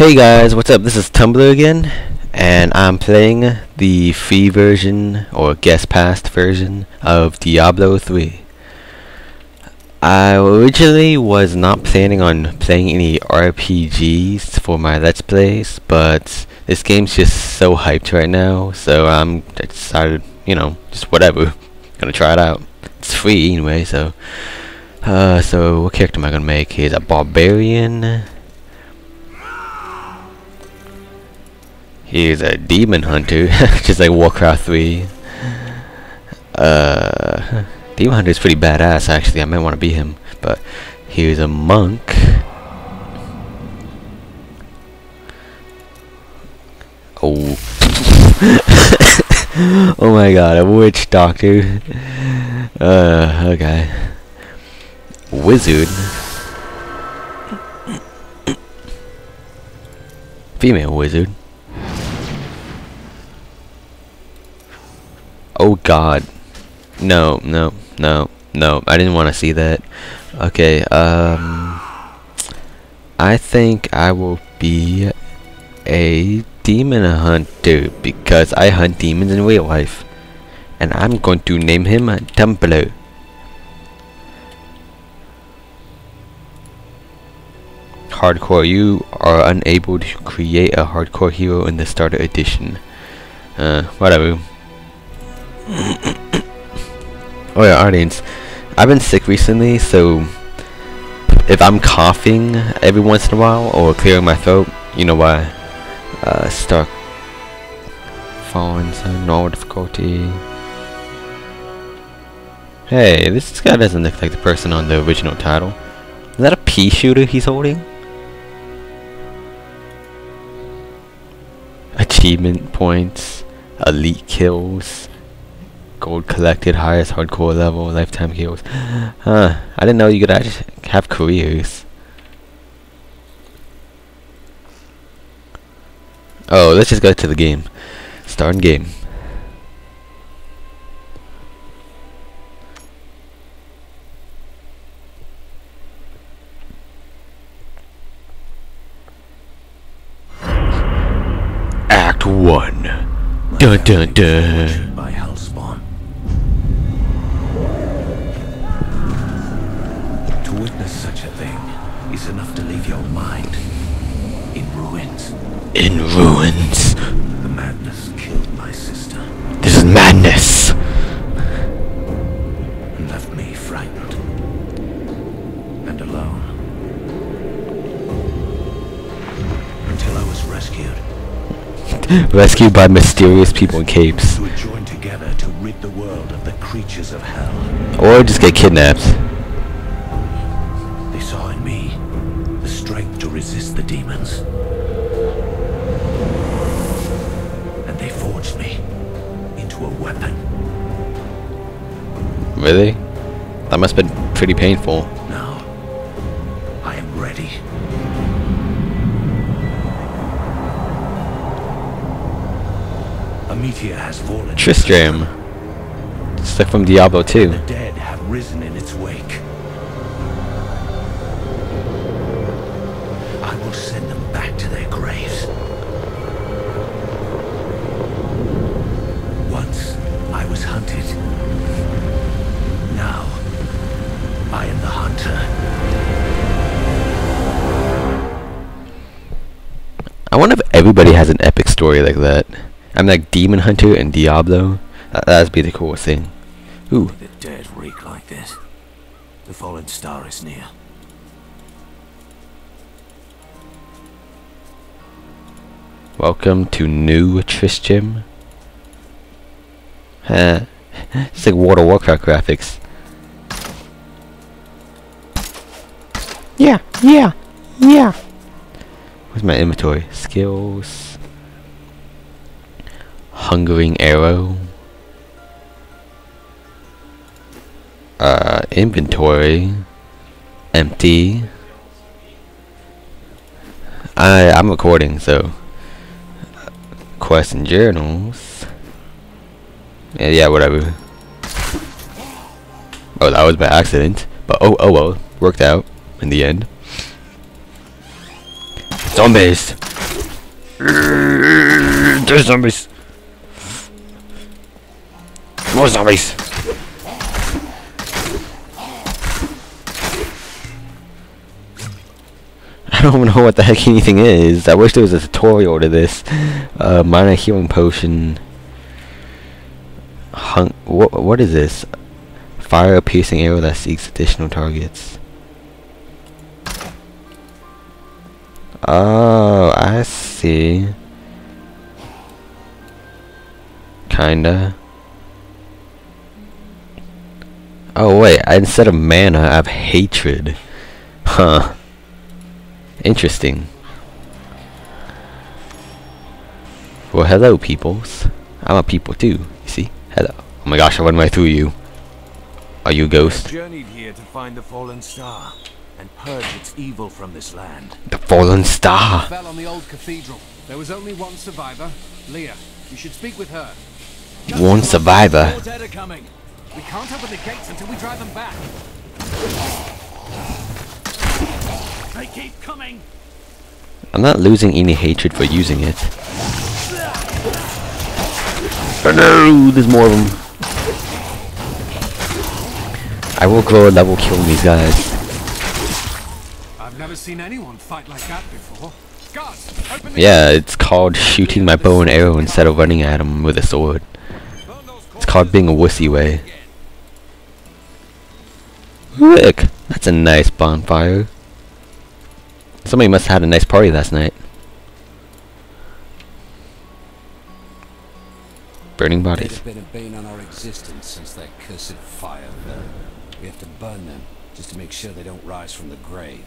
Hey guys, what's up? This is Tumbler again, and I'm playing the free version, or guest passed version, of Diablo 3. I originally was not planning on playing any RPGs for my Let's Plays, but this game's just so hyped right now, so I'm I decided, you know, just whatever, gonna try it out. It's free anyway, so, uh, so what character am I gonna make? He's a barbarian. He's a demon hunter, just like Warcraft 3. Uh, demon hunter is pretty badass actually. I might want to be him, but he's a monk. Oh. oh my god, a witch doctor. Uh, okay. Wizard. Female wizard. Oh god. No, no, no, no. I didn't want to see that. Okay, um... I think I will be a demon hunter because I hunt demons in real life. And I'm going to name him Templar. Hardcore, you are unable to create a hardcore hero in the starter edition. Uh, whatever. oh yeah, audience. I've been sick recently, so if I'm coughing every once in a while or clearing my throat, you know why. Uh, start falling so no difficulty. Hey, this guy doesn't look like the person on the original title. Is that a pea shooter he's holding? Achievement points, elite kills, Gold collected, highest hardcore level, lifetime kills. Huh. I didn't know you could actually have careers. Oh, let's just go to the game. Starting game. Act 1. Dun dun dun. In ruins. The madness killed my sister. This is madness. And left me frightened. And alone. Until I was rescued. rescued by mysterious people in capes. Who joined together to rid the world of the creatures of hell. Or just get kidnapped. Really? That must have been pretty painful. Now, I am ready. A meteor has fallen. Tristram. It's like from Diablo 2. The dead have risen in its wake. Everybody has an epic story like that. I'm like Demon Hunter and Diablo. That, that'd be the coolest thing. Ooh. The dead reek like this. The fallen star is near. Welcome to New Tristram. Huh. it's like World of Warcraft graphics. Yeah, yeah, yeah. Where's my inventory? Skills. Hungering arrow. Uh, inventory. Empty. I I'm recording, so. Quests and journals. Yeah, yeah, whatever. Oh, that was by accident. But oh, oh well, worked out in the end. Zombies! There's zombies. More zombies. I don't know what the heck anything is. I wish there was a tutorial to this. Uh, minor healing potion. Hung. What? What is this? Fire a piercing arrow that seeks additional targets. Oh, I see. Kinda. Oh wait, instead of mana, I have hatred. Huh. Interesting. Well, hello, peoples. I'm a people too, you see? Hello. Oh my gosh, I went right through you. Are you a ghost? Journeyed here to find the fallen star and purge its evil from this land. The fallen star! fell on the old cathedral. There was only one survivor, Leah. You should speak with her. One survivor. More dead are coming. We can't open the gates until we drive them back. They keep coming. I'm not losing any hatred for using it. Oh no, there's more of them. I will grow a level killing these guys. Never seen anyone fight like that before. Guards, open the Yeah, it's called shooting my bow and arrow instead of running at him with a sword. It's called being a wussy way. Look, that's a nice bonfire. Somebody must have had a nice party last night. Burning bodies. been a bane on our existence since that cursed fire. We have to burn them, just to make sure they don't rise from the grave.